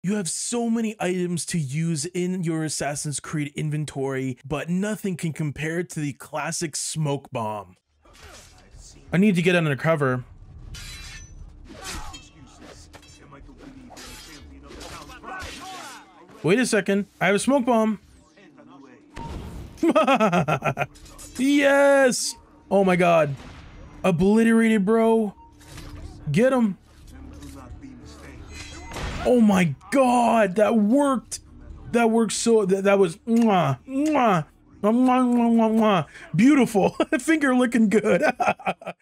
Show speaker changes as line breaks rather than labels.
You have so many items to use in your Assassin's Creed inventory, but nothing can compare to the classic smoke bomb. I need to get undercover. Wait a second. I have a smoke bomb. yes! Oh my god. Obliterated, bro. Get him. Oh my god, that worked. That worked so that, that was mwah, mwah, mwah, mwah, mwah, mwah. beautiful. Finger looking good.